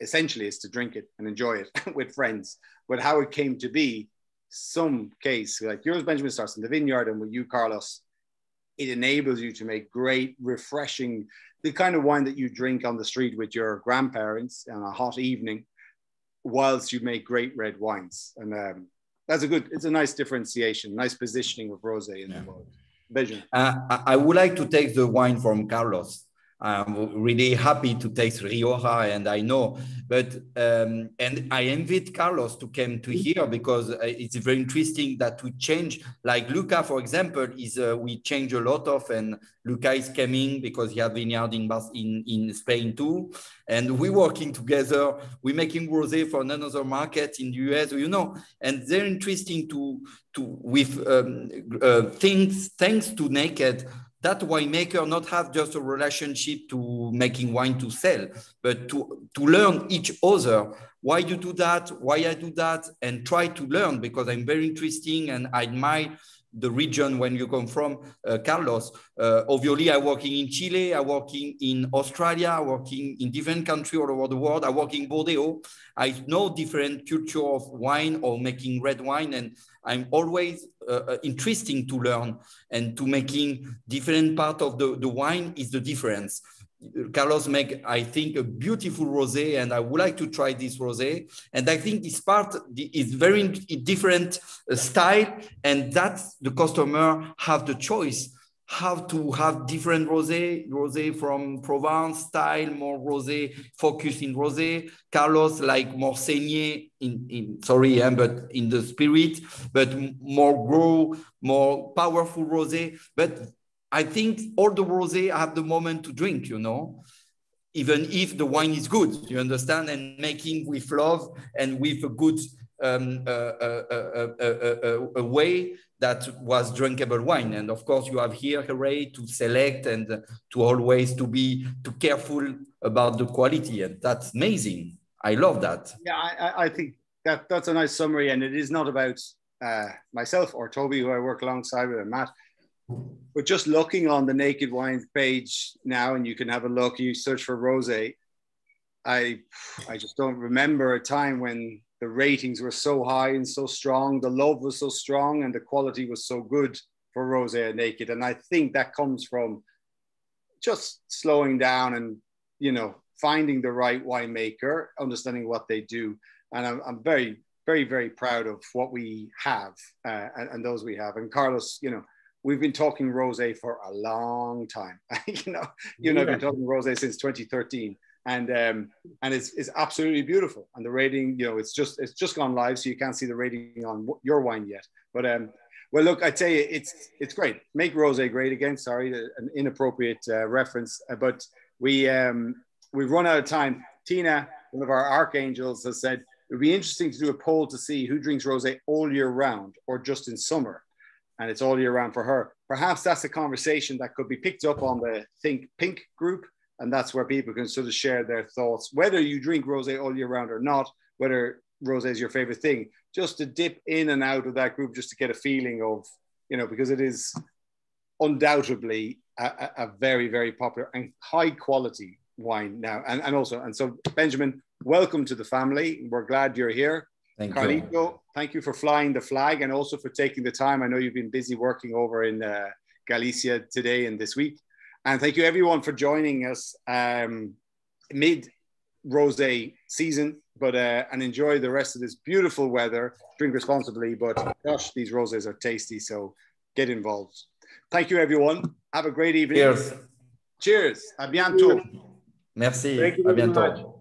essentially is to drink it and enjoy it with friends. But how it came to be some case, like yours, Benjamin starts in the vineyard, and with you, Carlos, it enables you to make great, refreshing, the kind of wine that you drink on the street with your grandparents on a hot evening, whilst you make great red wines. And um, that's a good, it's a nice differentiation, nice positioning of rosé in yeah. the world. Vision. Uh, I would like to take the wine from Carlos. I'm really happy to taste Rioja, and I know, but um, and I invite Carlos to come to here because uh, it's very interesting that we change. Like Luca, for example, is uh, we change a lot of, and Luca is coming because he has vineyard in in in Spain too, and we working together. We making rosé for another market in the US, you know, and they're interesting to to with um, uh, things thanks to Naked that winemaker not have just a relationship to making wine to sell, but to, to learn each other. Why you do that? Why I do that? And try to learn because I'm very interesting and I admire the region when you come from, uh, Carlos. Uh, obviously, I'm working in Chile, I'm working in Australia, I'm working in different countries all over the world. I work in Bordeaux. I know different culture of wine or making red wine, and I'm always uh, uh, interesting to learn and to making different part of the, the wine is the difference. Carlos make, I think, a beautiful rosé, and I would like to try this rosé. And I think this part is very different uh, style, and that the customer have the choice how to have different rosé, rosé from Provence style, more rosé, focus in rosé. Carlos like more saignée in, in sorry, yeah, but in the spirit, but more grow, more powerful rosé. But I think all the rosé have the moment to drink, you know, even if the wine is good, you understand, and making with love and with a good um, uh, uh, a way that was drinkable wine. And of course, you have here a way to select and to always to be too careful about the quality. And that's amazing. I love that. Yeah, I, I think that that's a nice summary. And it is not about uh, myself or Toby, who I work alongside with, and Matt. But just looking on the Naked Wines page now, and you can have a look. You search for rosé. I I just don't remember a time when the ratings were so high and so strong, the love was so strong, and the quality was so good for Rosé Naked. And I think that comes from just slowing down and you know finding the right winemaker, understanding what they do. And I'm, I'm very, very, very proud of what we have uh, and, and, those we have. And Carlos, you know, we've been talking rosé for a long time. you know, you know, yeah. I've been talking rosé since 2013 and um, and it's, it's absolutely beautiful. And the rating, you know, it's just it's just gone live, so you can't see the rating on your wine yet. But um, well, look, I tell you, it's it's great. Make rosé great again. Sorry, an inappropriate uh, reference, uh, but we um, we've run out of time. Tina, one of our archangels, has said it would be interesting to do a poll to see who drinks rosé all year round or just in summer, and it's all year round for her. Perhaps that's a conversation that could be picked up on the Think Pink group and that's where people can sort of share their thoughts, whether you drink rosé all year round or not, whether rosé is your favorite thing, just to dip in and out of that group, just to get a feeling of, you know, because it is undoubtedly a, a very, very popular and high quality wine now. And, and also, and so Benjamin, welcome to the family. We're glad you're here. Thank Carlito, you. thank you for flying the flag and also for taking the time. I know you've been busy working over in uh, Galicia today and this week. And thank you everyone for joining us um, mid rose season, but uh, and enjoy the rest of this beautiful weather. Drink responsibly, but gosh, these roses are tasty. So get involved. Thank you everyone. Have a great evening. Cheers. Cheers. À bientôt. Merci. À bientôt.